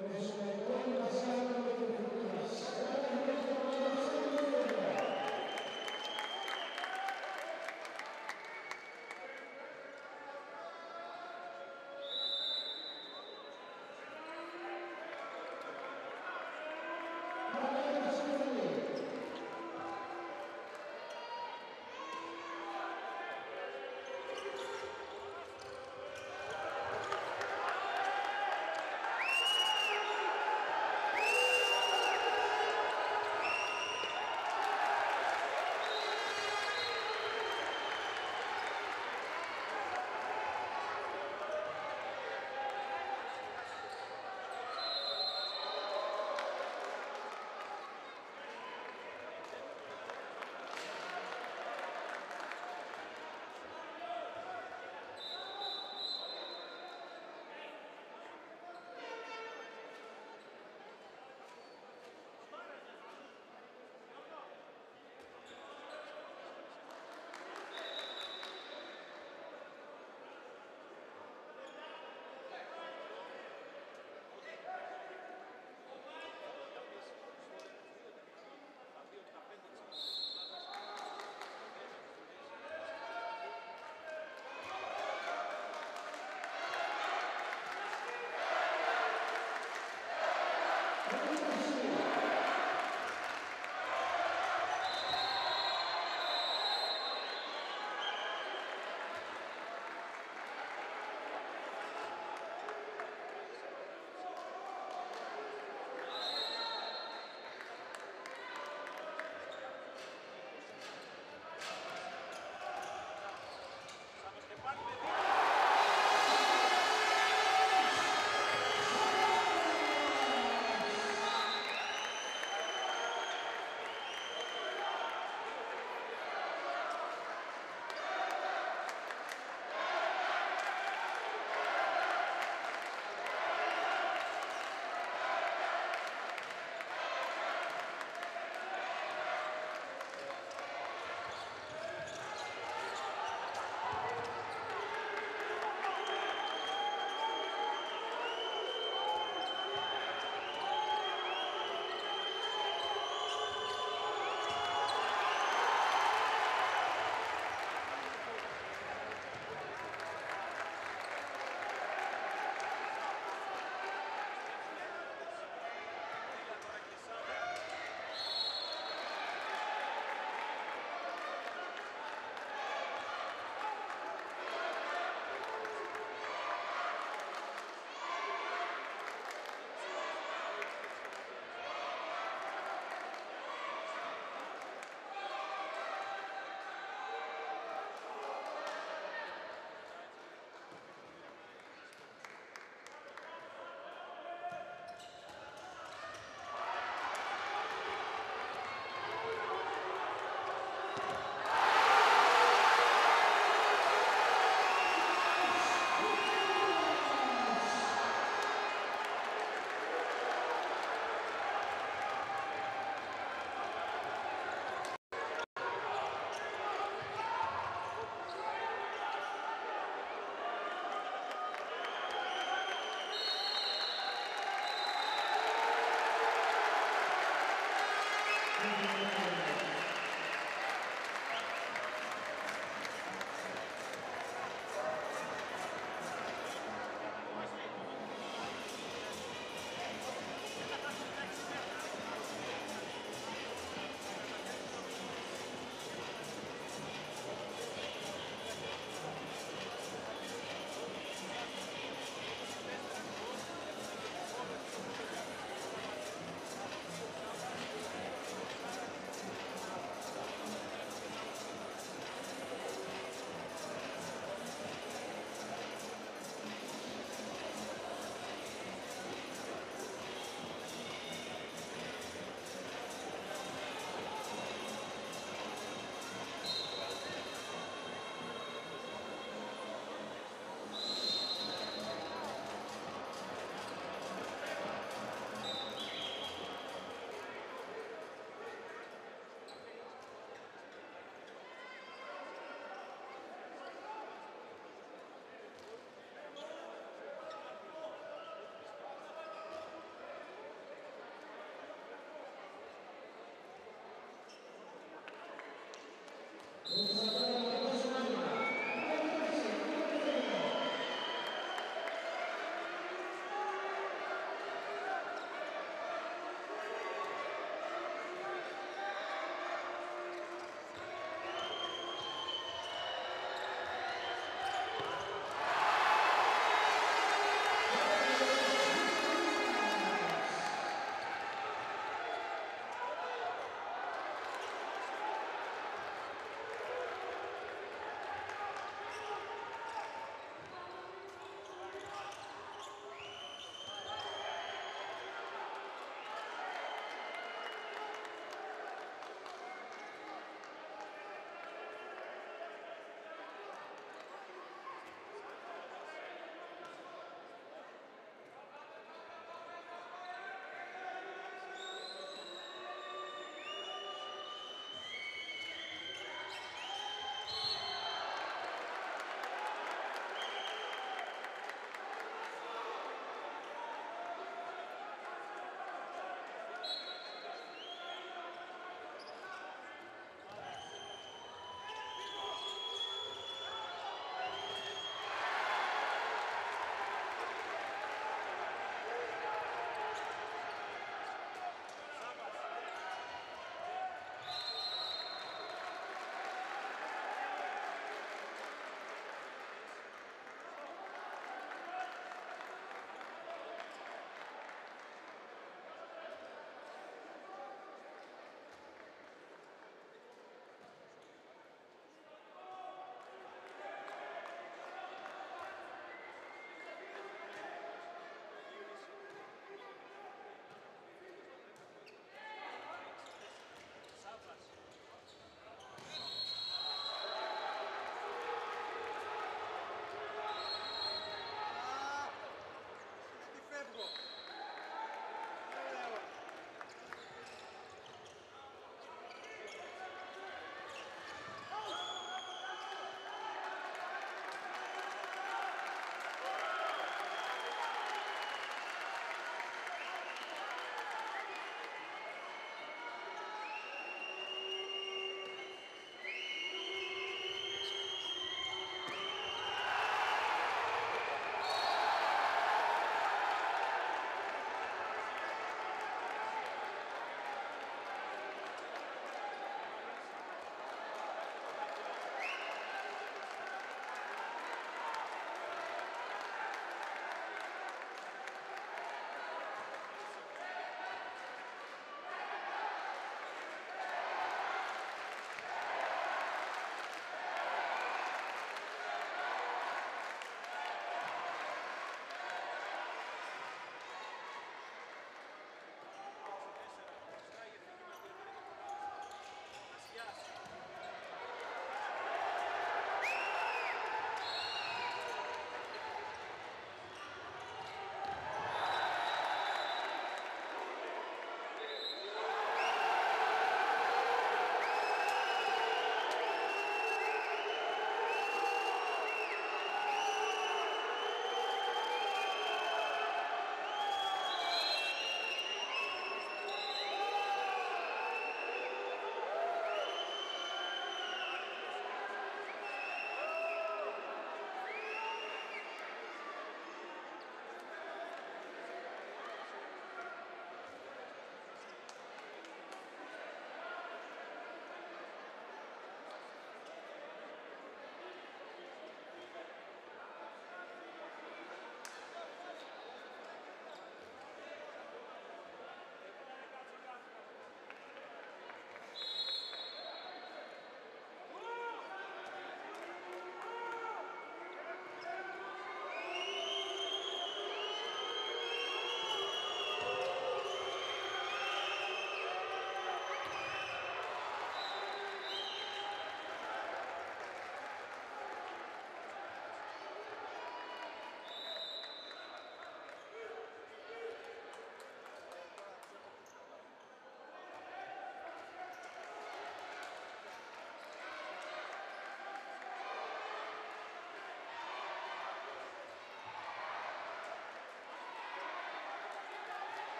Thank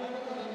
Thank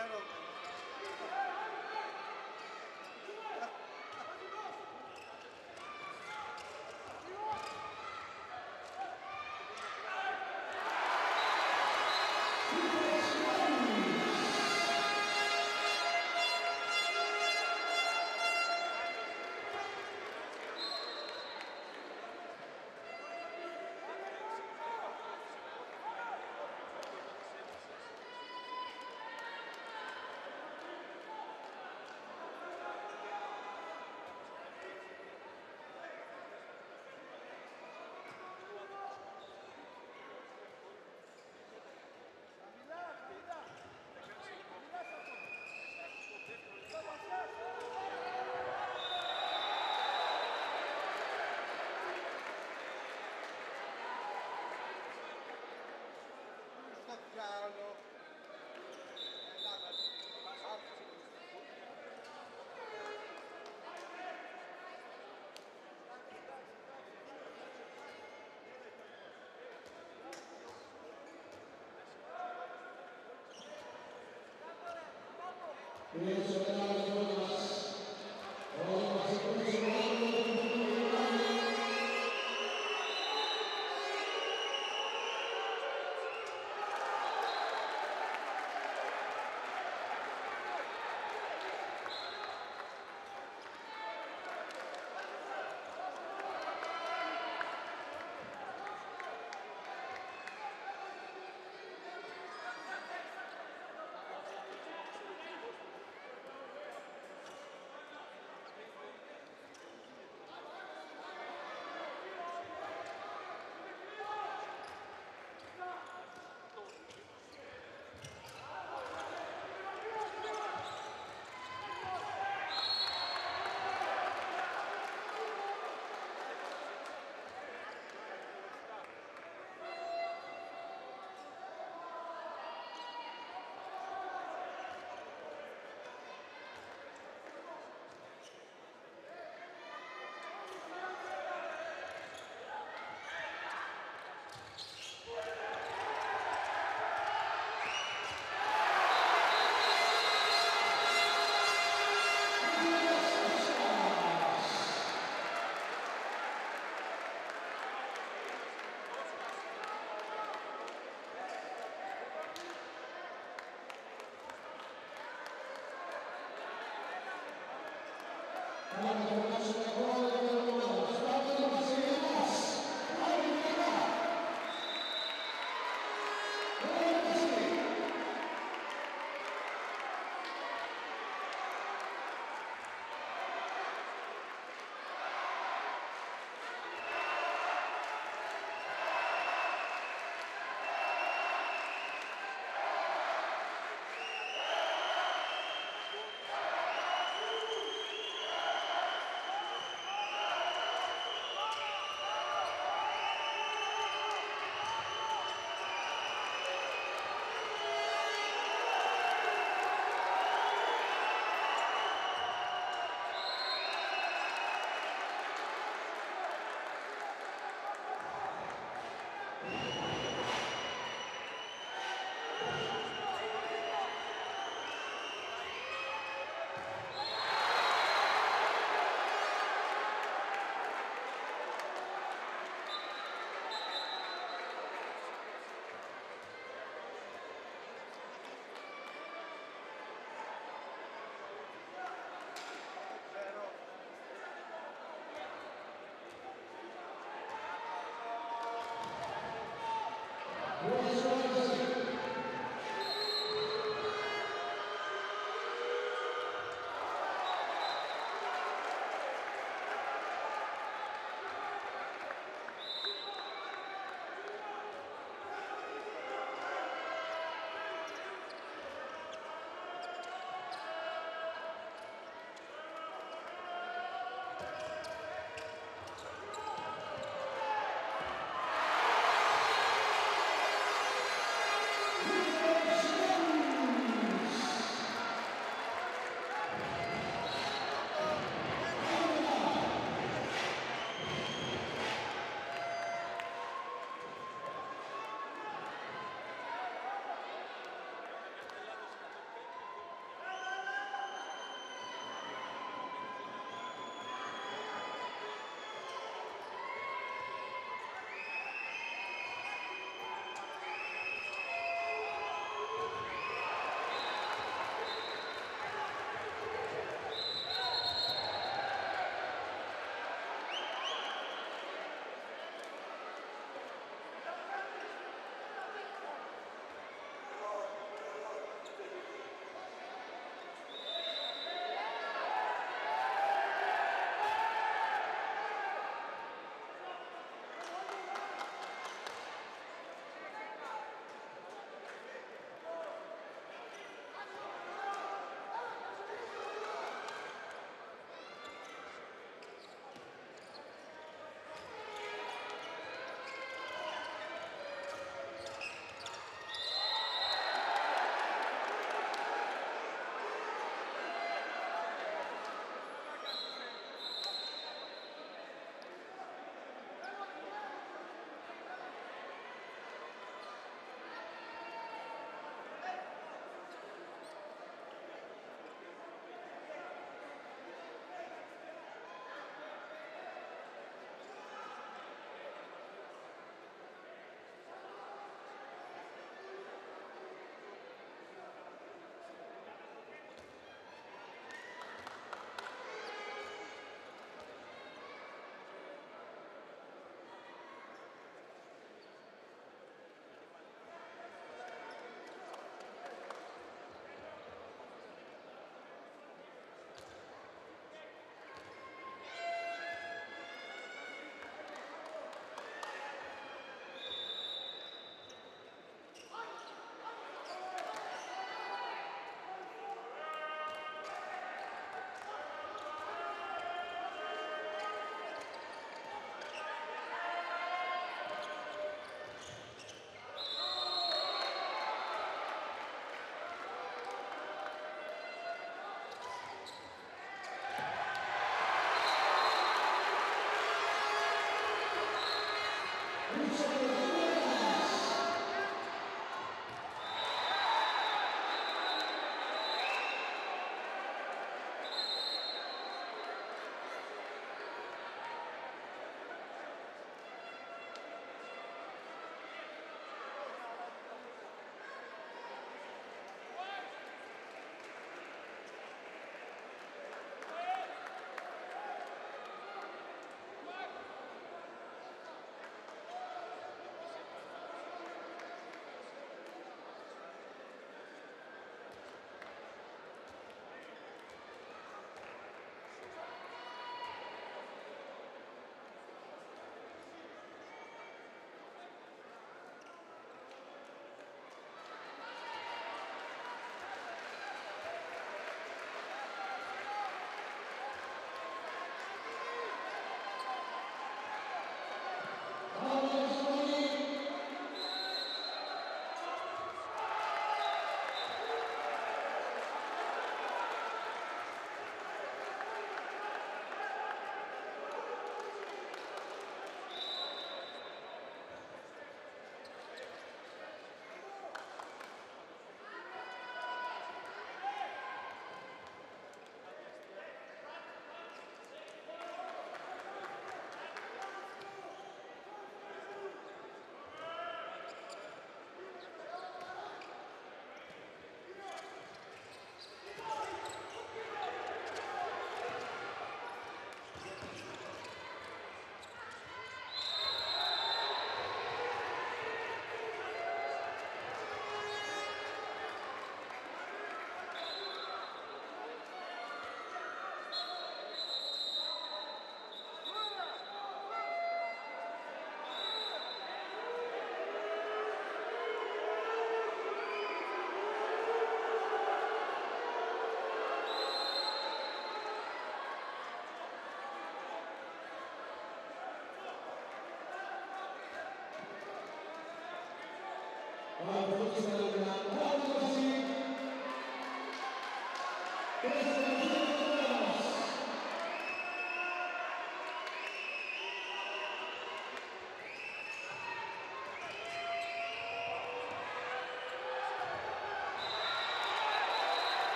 claro. Thank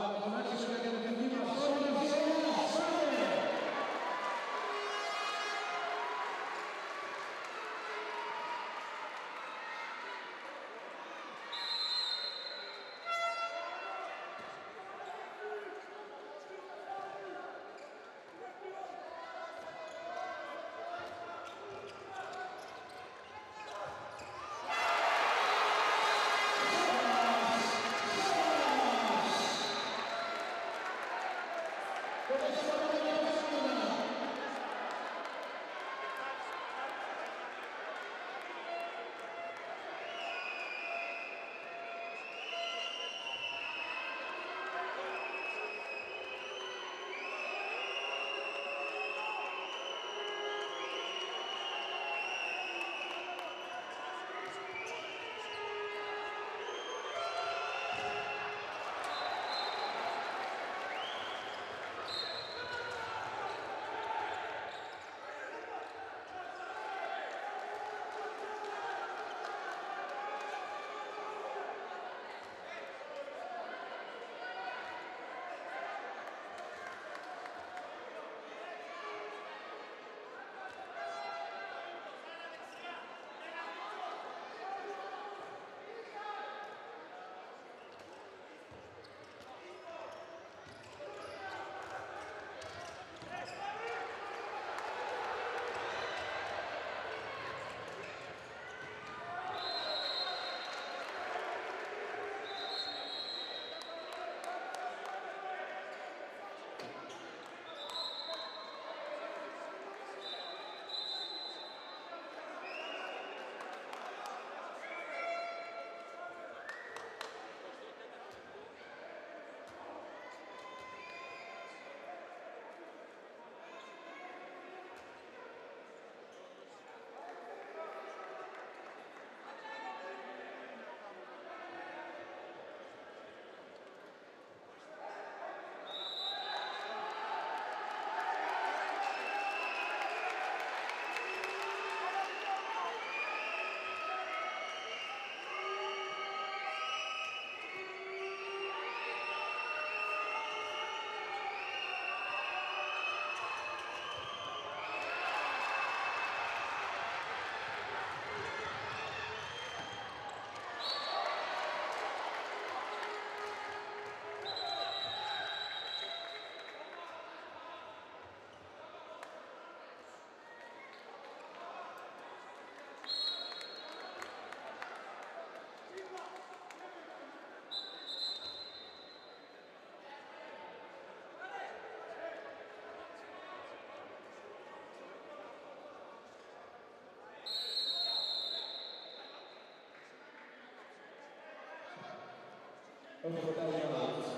على over Belgrade.